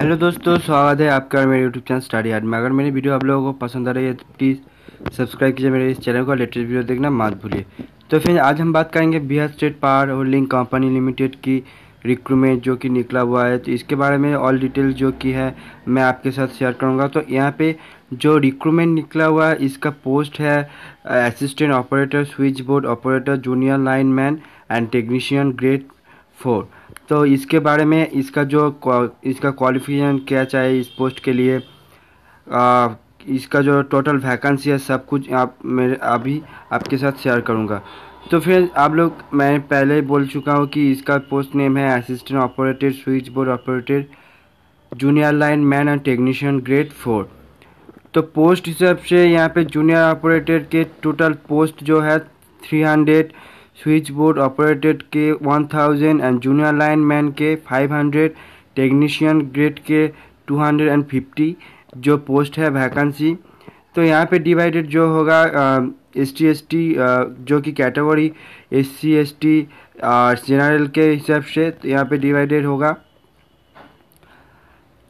Hello दोस्तों, स्वागत है आपका मेरे यूट्यूब चैनल स्टडी हार्ड में। अगर मेरी वीडियो आप लोगों को पसंद आ रही है तो प्लीज़ सब्सक्राइब कीजिए मेरे इस चैनल को लेटेस्ट वीडियो देखना मत भूलिए। तो फिर आज हम बात करेंगे Bihar state power holding company limited की रिक्रूटमेंट जो कि निकला हुआ है। तो इसके बारे में ऑल डिटेल जो कि है, मैं आपके साथ शेयर करूँगा। तो यहाँ पे जो रिक्रूटमेंट निकला हुआ है, इसका पोस्ट है assistant operator switch board operator junior line man and technician grade four. तो इसके बारे में इसका जो इसका क्वालिफिकेशन क्या चाहिए इस पोस्ट के लिए? आ, इसका जो टोटल वैकेंसी है सब कुछ आप मेरे अभी आपके साथ शेयर करूँगा। तो फिर आप लोग मैं पहले ही बोल चुका हूँ कि इसका पोस्ट नेम है assistant operator switch board operator junior line man and technician grade four तो पोस्ट हिसाब से यहाँ पे जूनियर ऑपरेटर के टोटल पोस्ट जो है three hundred switch board operated के 1000 एंड जूनियर लाइन मैन के 500 टेक्नीशियन ग्रेड के 250 जो पोस्ट है वैकेंसी तो यहाँ पे डिवाइडेड जो होगा एस टी एस टी जो कि category S C S T general के हिसाब से तो यहाँ पे डिवाइडेड होगा।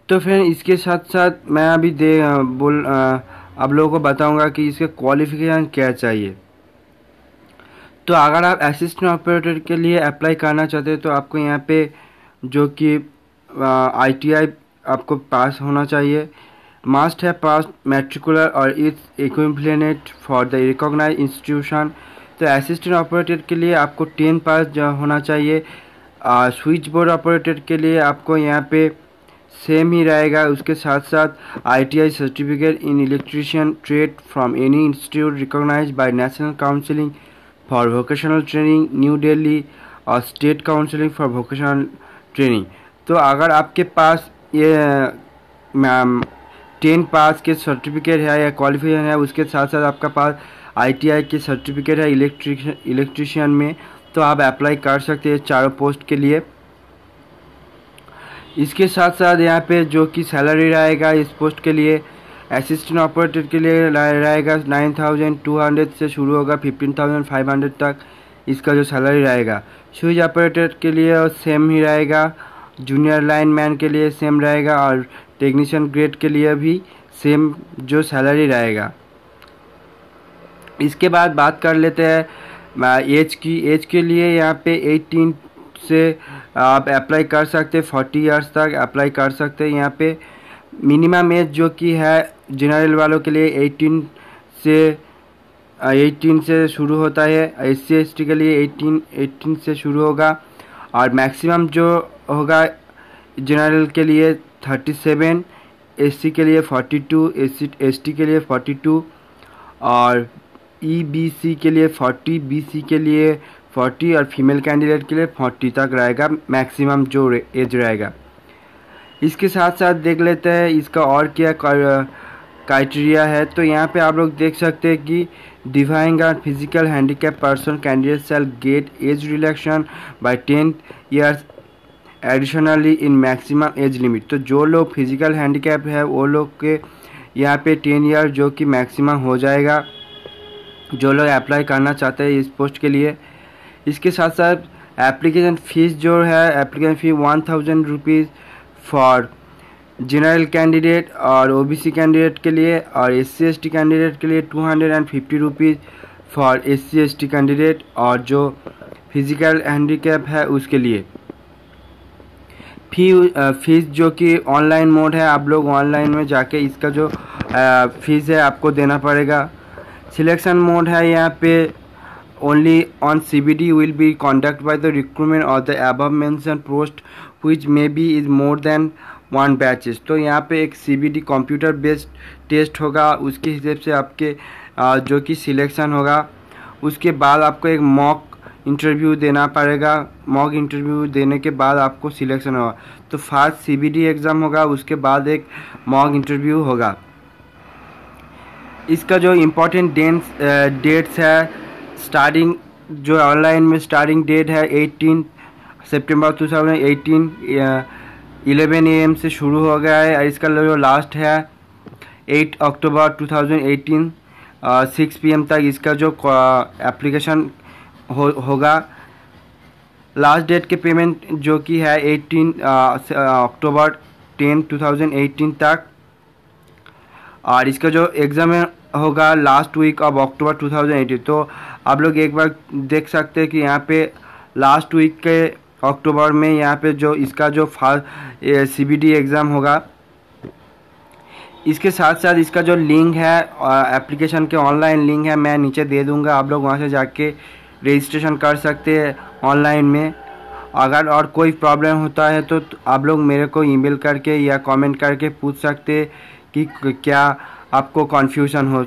तो फिर इसके साथ साथ मैं अभी दे बोल आप लोगों को बताऊँगा कि इसके क्वालिफिकेशन क्या चाहिए। तो अगर आप असिस्टेंट ऑपरेटर के लिए अप्लाई करना चाहते हैं तो आपको यहाँ पे जो कि आईटीआई आपको पास होना चाहिए। मास्ट है पास मेट्रिकुलर और it's equivalent for the recognise institution तो असिस्टेंट ऑपरेटर के लिए आपको टेन पास होना चाहिए। स्विच बोर्ड ऑपरेटर के लिए आपको यहाँ पे सेम ही रहेगा। उसके साथ साथ ITI certificate in electrician trade from any institute recognise by national counselling for vocational training new Delhi और state counselling for vocational training तो अगर आपके पास ये टेन पास के सर्टिफिकेट है या क्वालिफिकेशन है, उसके साथ साथ आपका पास आईटीआई के सर्टिफिकेट है इलेक्ट्रिक इलेक्ट्रिशियन में तो आप अप्लाई कर सकते हैं चारों पोस्ट के लिए। इसके साथ साथ यहाँ पे जो कि सैलरी रहेगा इस पोस्ट के लिए असिस्टेंट ऑपरेटर के लिए रहेगा नाइन थाउज़ेंड टू हंड्रेड से शुरू होगा फिफ्टीन थाउज़ेंड फाइव हंड्रेड तक इसका जो सैलरी रहेगा। स्विच ऑपरेटर के लिए सेम ही रहेगा जूनियर लाइन मैन के लिए सेम रहेगा और टेक्नीशियन ग्रेड के लिए भी सेम जो सैलरी रहेगा। इसके बाद बात कर लेते हैं एज की। एज के लिए यहाँ पे 18 से आप अप्लाई कर सकते हैं फोर्टी ईयर्स तक अप्लाई कर सकते हैं यहाँ पे। मिनिमम एज जो कि है जनरल वालों के लिए 18 से 18 से शुरू होता है। एस सी के लिए 18 18 से शुरू होगा। और मैक्सिमम जो होगा जनरल के लिए 37 एससी के लिए 42 एस एसटी के लिए 42 और ईबीसी e के लिए 40 बीसी के लिए 40 और फीमेल कैंडिडेट के लिए 40 तक रहेगा। मैक्सिमम जो एज रहेगा। इसके साथ साथ देख लेते हैं, इसका और क्या क्राइटेरिया है। तो यहाँ पे आप लोग देख सकते हैं कि defying are physical handicap person candidate shall get age relaxation by ten years additionally in maximum age limit तो जो लोग फ़िज़िकल हैंडीकैप है, वो लोग के यहाँ पे टेन ईयर जो कि मैक्सिमम हो जाएगा। जो लोग अप्लाई करना चाहते हैं इस पोस्ट के लिए। इसके साथ साथ एप्लीकेशन फ़ीस जो है application fee one thousand rupees for general candidate और ओबीसी कैंडिडेट के लिए और एस सी कैंडिडेट के लिए two hundred and fifty rupees for S C candidate और जो फ़िज़िकल हैंडीकैप है उसके लिए। फ़ी फ़ीस जो कि ऑनलाइन मोड है, आप लोग ऑनलाइन में जाके इसका जो फ़ीस है आपको देना पड़ेगा। सिलेक्शन मोड है यहाँ पे only on C B D will be conduct by the recruitment और the above mentioned post which may be is more than one batches तो यहाँ पे एक C B D computer based test होगा। उसके हिसाब से आपके जो कि सिलेक्शन होगा। उसके बाद आपको एक मॉक इंटरव्यू देना पड़ेगा। मॉक इंटरव्यू देने के बाद आपको सिलेक्शन होगा। तो बी डी एग्ज़ाम होगा, उसके बाद एक मॉक इंटरव्यू होगा। इसका जो इम्पोर्टेंट डेट्स है स्टार्टिंग जो ऑनलाइन में स्टार्टिंग डेट है एटीन सितंबर 2018 11 एम से शुरू हो गया है इसका जो लास्ट है 8 अक्टूबर 2018 सिक्स पी एम तक इसका जो एप्लीकेशन हो, होगा। लास्ट डेट के पेमेंट जो कि है 18 अक्टूबर टेन टू थाउज़ेंड एटीन तक। और इसका जो एग्ज़ाम होगा लास्ट वीक ऑफ़ अक्टूबर 2018 तो आप लोग एक बार देख सकते हैं कि यहाँ पे लास्ट वीक के अक्टूबर में यहाँ पे जो इसका जो फास्ट सी बी एग्ज़ाम होगा। इसके साथ साथ इसका जो लिंक है एप्लीकेशन के ऑनलाइन लिंक है, मैं नीचे दे दूँगा, आप लोग वहाँ से जाके रजिस्ट्रेशन कर सकते हैं ऑनलाइन में। अगर और कोई प्रॉब्लम होता है तो आप लोग मेरे को ईमेल करके या कमेंट करके पूछ सकते कि क्या आपको कन्फ्यूज़न हो,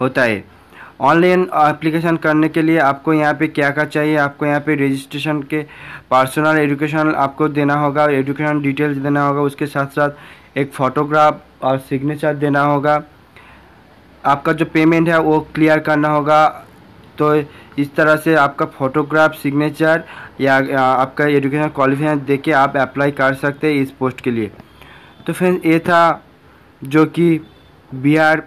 होता है। ऑनलाइन एप्लीकेशन करने के लिए आपको यहाँ पे क्या क्या चाहिए? आपको यहाँ पे रजिस्ट्रेशन के पर्सनल एजुकेशन आपको देना होगा एजुकेशन डिटेल्स देना होगा, उसके साथ साथ एक फ़ोटोग्राफ और सिग्नेचर देना होगा। आपका जो पेमेंट है वो क्लियर करना होगा। तो इस तरह से आपका फ़ोटोग्राफ सिग्नेचर या आपका एजुकेशन क्वालिफिकेशन दे के आप अप्लाई कर सकते हैं इस पोस्ट के लिए। तो फिर ये था जो कि Bihar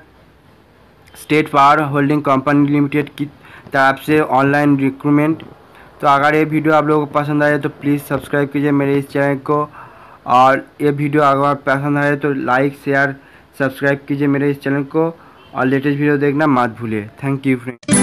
state power holding company limited की तरफ़ से ऑनलाइन रिक्रूटमेंट। तो अगर ये वीडियो आप लोगों को पसंद आए तो प्लीज़ सब्सक्राइब कीजिए मेरे इस चैनल को। और ये वीडियो अगर पसंद आए तो लाइक, शेयर, सब्सक्राइब कीजिए मेरे इस चैनल को। और लेटेस्ट वीडियो देखना मत भूलिए। Thank you friend